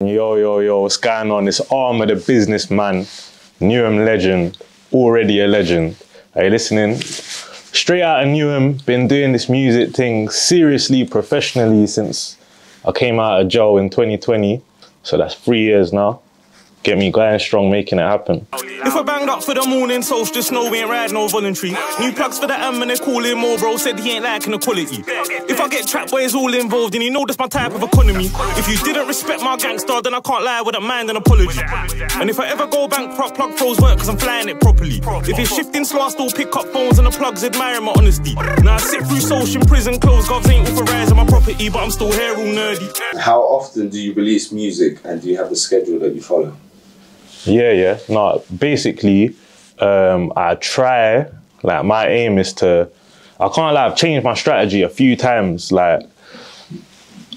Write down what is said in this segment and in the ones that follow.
Yo, yo, yo, what's going on? It's Armor the businessman, Newham legend, already a legend. Are you listening? Straight out of Newham, been doing this music thing seriously, professionally since I came out of jail in 2020. So that's three years now. Get me going strong, making it happen. If I banged up for the morning toast, just know we ain't riding no voluntary. New plugs for the M and they call him more, bro. Said he ain't liking the quality. If I get trapped, boys all involved, and you know that's my type of economy. If you didn't respect my gangster, then I can't lie with a mind an apology. And if I ever go bankrupt, plug pros work, cause I'm flying it properly. If it's shifting slow, I still pick up phones and the plugs admire my honesty. Now I sit through social prison clothes, govs ain't authorizing my property, but I'm still here all nerdy. How often do you release music and do you have a schedule that you follow? Yeah, yeah. No, basically, um, I try, like, my aim is to, I can't lie, I've changed my strategy a few times, like,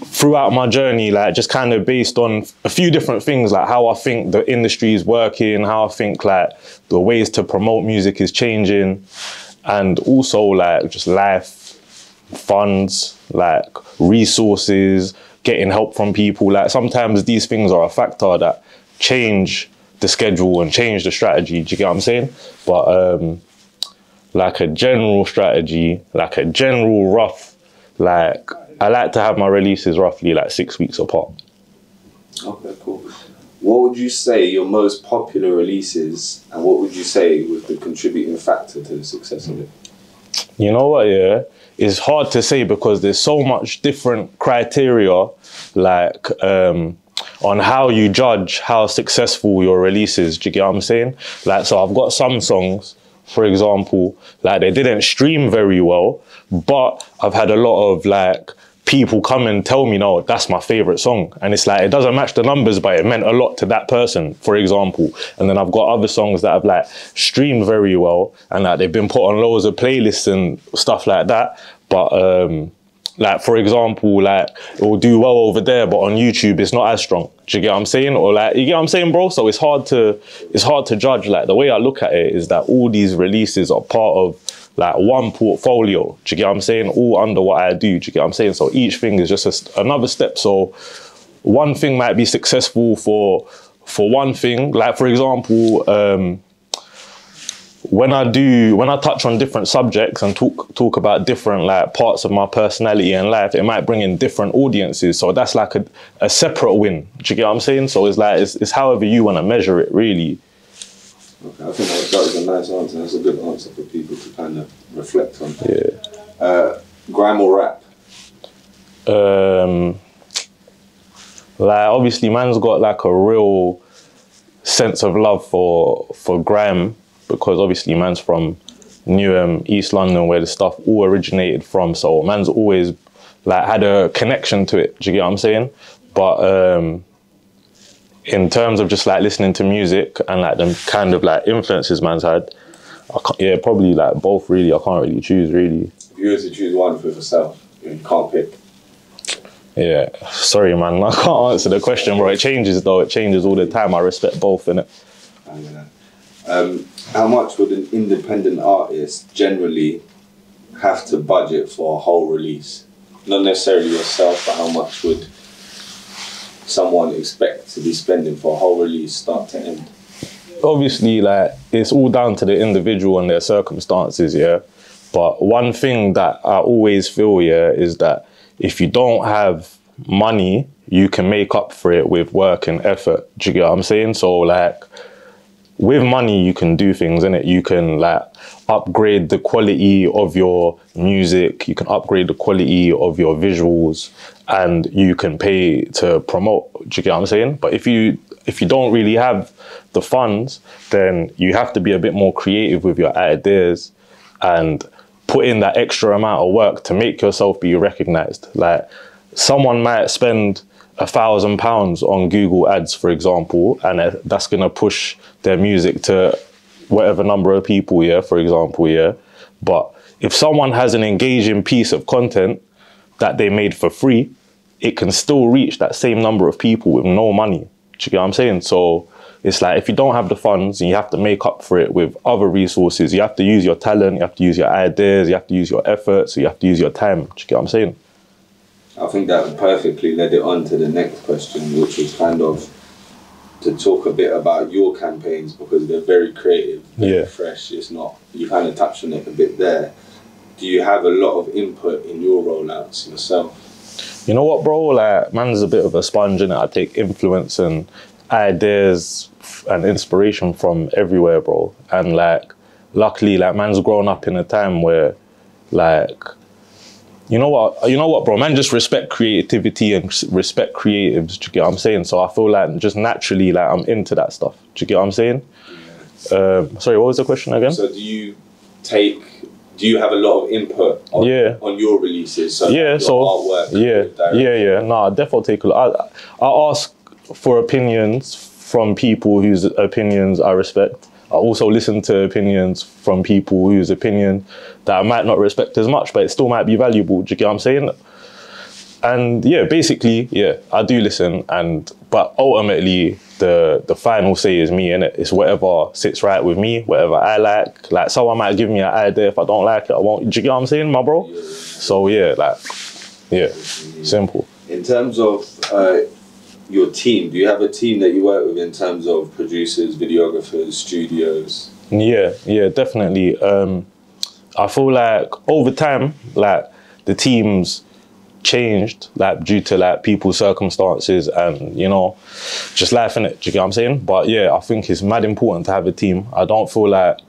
throughout my journey, like, just kind of based on a few different things, like how I think the industry is working, how I think, like, the ways to promote music is changing, and also, like, just life, funds, like, resources, getting help from people. Like, sometimes these things are a factor that change the schedule and change the strategy. Do you get what I'm saying? But um, like a general strategy, like a general rough, like I like to have my releases roughly like six weeks apart. Okay, cool. What would you say your most popular releases and what would you say was the contributing factor to the success of it? You know what, yeah? It's hard to say because there's so much different criteria, like um, on how you judge how successful your release is. Do you get what I'm saying? Like, so I've got some songs, for example, like they didn't stream very well, but I've had a lot of like people come and tell me, no, that's my favorite song. And it's like, it doesn't match the numbers, but it meant a lot to that person, for example. And then I've got other songs that have like streamed very well and like they've been put on loads of playlists and stuff like that. But, um, like for example, like it will do well over there, but on YouTube it's not as strong. Do you get what I'm saying? Or like you get what I'm saying, bro? So it's hard to it's hard to judge. Like the way I look at it is that all these releases are part of like one portfolio. Do you get what I'm saying? All under what I do. Do you get what I'm saying? So each thing is just a, another step. So one thing might be successful for for one thing. Like for example, um, when I do when I touch on different subjects and talk talk about different like parts of my personality and life, it might bring in different audiences. So that's like a, a separate win. Do you get what I'm saying? So it's like it's, it's however you want to measure it, really. Okay, I think that was, that was a nice answer. That's a good answer for people to kind of reflect on. Yeah. Uh, grime or rap? Um, like obviously, man's got like a real sense of love for for grime because obviously man's from Newham, East London, where the stuff all originated from. So man's always like had a connection to it. Do you get what I'm saying? But um, in terms of just like listening to music and like the kind of like influences man's had, yeah, probably like both really. I can't really choose really. If you were to choose one for yourself, you can't pick. Yeah, sorry man, I can't answer the question, bro. It changes though. It changes all the time. I respect both, innit? Um, how much would an independent artist generally have to budget for a whole release? Not necessarily yourself, but how much would someone expect to be spending for a whole release, start to end? Obviously, like it's all down to the individual and their circumstances, yeah. But one thing that I always feel, yeah, is that if you don't have money, you can make up for it with work and effort. Do you get what I'm saying? So like with money you can do things in it you can like upgrade the quality of your music you can upgrade the quality of your visuals and you can pay to promote do you get what i'm saying? But if you if you don't really have the funds then you have to be a bit more creative with your ideas and put in that extra amount of work to make yourself be recognized. Like someone might spend a thousand pounds on Google Ads, for example, and that's going to push their music to whatever number of people, yeah, for example, yeah. But if someone has an engaging piece of content that they made for free, it can still reach that same number of people with no money. Do you get what I'm saying? So it's like if you don't have the funds, and you have to make up for it with other resources. You have to use your talent, you have to use your ideas, you have to use your efforts, you have to use your time. Do you get what I'm saying? I think that perfectly led it on to the next question, which was kind of to talk a bit about your campaigns because they're very creative, very Yeah. fresh. It's not you kind of touched on it a bit there. Do you have a lot of input in your rollouts yourself? You know what, bro? Like, man's a bit of a sponge, and I take influence and ideas and inspiration from everywhere, bro. And like, luckily, like, man's grown up in a time where, like, you know what, you know what, bro? Man, just respect creativity and respect creatives. Do you get what I'm saying? So I feel like just naturally, like, I'm into that stuff. Do you get what I'm saying? Um, sorry, what was the question again? So do you take? Do you have a lot of input on, Yeah. on your releases? So yeah, so artwork. yeah, yeah, yeah. No, I definitely take a look. I, I ask for opinions from people whose opinions I respect. I also listen to opinions from people whose opinion that I might not respect as much, but it still might be valuable. Do you get what I'm saying? And yeah, basically, yeah, I do listen, and but ultimately, the the final say is me, and it? it's whatever sits right with me, whatever I like. Like someone might give me an idea, if I don't like it, I won't. Do you get what I'm saying, my bro? So yeah, like yeah, simple. In terms of uh, your team, do you have a team that you work with in terms of producers, videographers, studios? Yeah, yeah, definitely. Um, I feel like over time, like the teams changed, like due to like people's circumstances and you know, just life in it. Do you get what I'm saying? But yeah, I think it's mad important to have a team. I don't feel like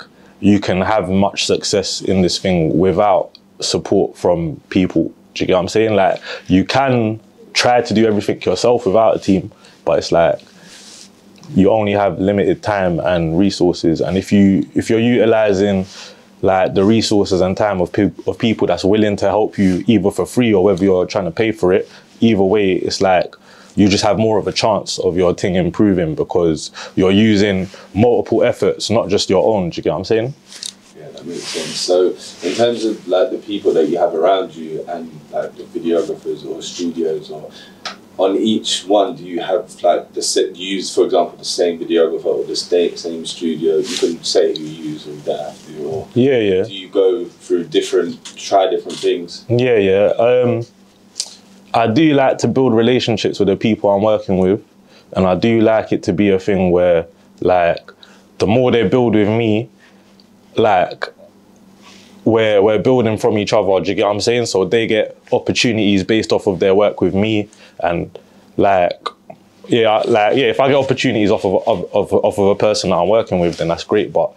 you can have much success in this thing without support from people. Do you get what I'm saying? Like you can try to do everything yourself without a team, but it's like you only have limited time and resources. And if you if you're utilizing like the resources and time of, pe- of people that's willing to help you either for free or whether you're trying to pay for it either way it's like you just have more of a chance of your thing improving because you're using multiple efforts not just your own. Do you get what i'm saying That makes sense. So, in terms of like the people that you have around you and like the videographers or studios, or on each one, do you have like the set? Use, for example, the same videographer or the same studio. You can say who you use, or you don't have to. Or yeah yeah do you go through different, try different things? Yeah, yeah. Um, I do like to build relationships with the people I'm working with, and I do like it to be a thing where, like, the more they build with me, like, we're we're building from each other. Do you get what I'm saying? So they get opportunities based off of their work with me, and like, yeah, like yeah. If I get opportunities off of of, of, off of a person that I'm working with, then that's great. But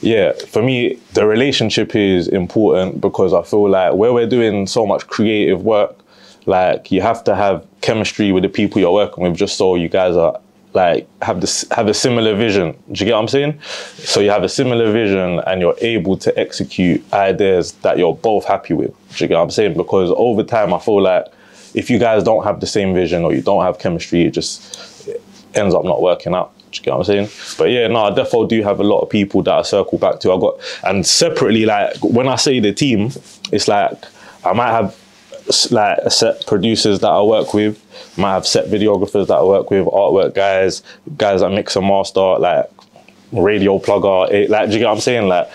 yeah, for me, the relationship is important because I feel like where we're doing so much creative work, like you have to have chemistry with the people you're working with, just so you guys are like have this have a similar vision. Do you get what I'm saying? So you have a similar vision and you're able to execute ideas that you're both happy with. Do you get what I'm saying? Because over time, I feel like if you guys don't have the same vision or you don't have chemistry, it just it ends up not working out. Do you get what I'm saying? But yeah, no, I definitely do have a lot of people that I circle back to. I got and separately, like when I say the team, it's like I might have like set producers that I work with, might have set videographers that I work with, artwork guys, guys that mix and master, like radio plugger, eh, like do you get what I'm saying? Like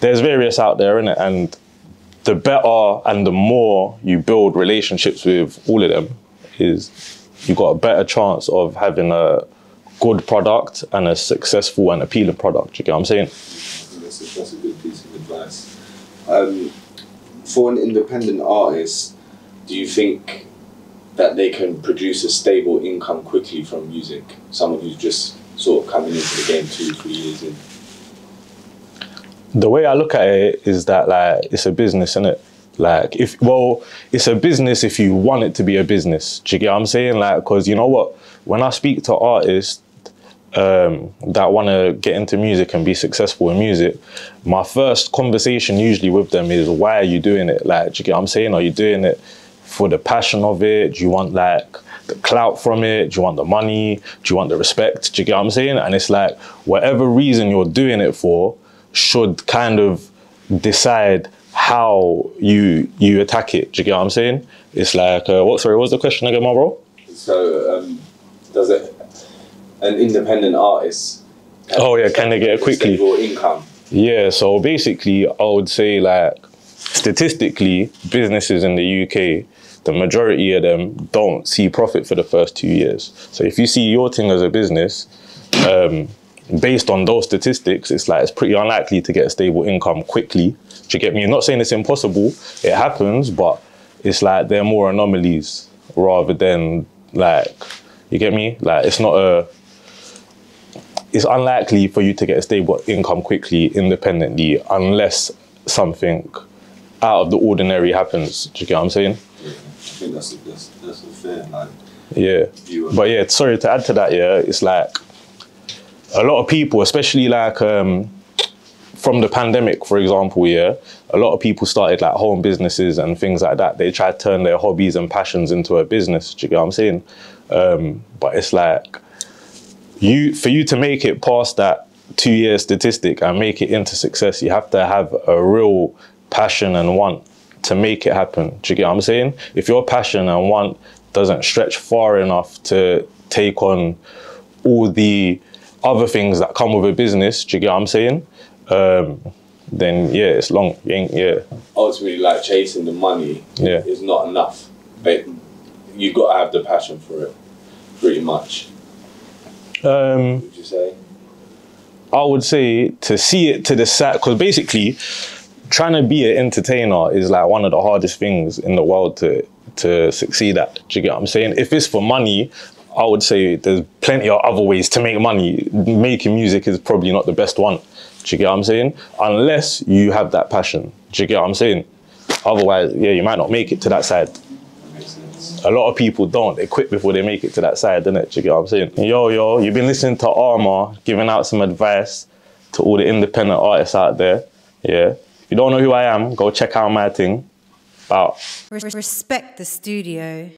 there's various out there, in it, And the better and the more you build relationships with all of them is you got a better chance of having a good product and a successful and appealing product. Do you get what I'm saying? That's a, that's a good piece of advice. Um, for an independent artist, do you think that they can produce a stable income quickly from music? Someone who's just sort of coming into the game two, three years in. the way I look at it is that like it's a business, isn't it? Like if well, it's a business if you want it to be a business. Do you get what I'm saying? Like because you know what, when I speak to artists um, that want to get into music and be successful in music, my first conversation usually with them is why are you doing it? Like, do you get what I'm saying? Are you doing it for the passion of it? Do you want like the clout from it? Do you want the money? Do you want the respect? Do you get what I'm saying? And it's like whatever reason you're doing it for should kind of decide how you you attack it. Do you get what I'm saying? It's like uh, what? Sorry, what was the question again, my bro? So, um, does it an independent artist? Oh, yeah, can they get it quickly? Stable income. Yeah, so basically, I would say like statistically, businesses in the UK the majority of them don't see profit for the first two years. So if you see your thing as a business, um, based on those statistics, it's like it's pretty unlikely to get a stable income quickly. Do you get me? I'm not saying it's impossible. It happens, but it's like they're more anomalies rather than like you get me? Like it's not a it's unlikely for you to get a stable income quickly independently unless something out of the ordinary happens. Do you get what I'm saying? Yeah, I think that's a, that's, that's a fair like Yeah. view. But yeah, sorry to add to that, yeah, it's like a lot of people, especially like um, from the pandemic, for example, yeah, a lot of people started like home businesses and things like that. They tried to turn their hobbies and passions into a business. Do you get what I'm saying? Um, but it's like you for you to make it past that two year statistic and make it into success, you have to have a real passion and want to make it happen. Do you get what I'm saying? If your passion and want doesn't stretch far enough to take on all the other things that come with a business, do you get what I'm saying? Um, then yeah, it's long. Yeah, ultimately like chasing the money Yeah. is not enough. But you've got to have the passion for it, pretty much. Um, Would you say? I would say to see it to the side because basically trying to be an entertainer is like one of the hardest things in the world to to succeed at. Do you get what I'm saying? If it's for money, I would say there's plenty of other ways to make money. Making music is probably not the best one. Do you get what I'm saying? Unless you have that passion. Do you get what I'm saying? Otherwise, yeah, you might not make it to that side. A lot of people don't. They quit before they make it to that side, innit? Do you get what I'm saying? Yo, yo, you've been listening to Armor, giving out some advice to all the independent artists out there. Yeah. If you don't know who I am, go check out my thing. Out. Respect the studio.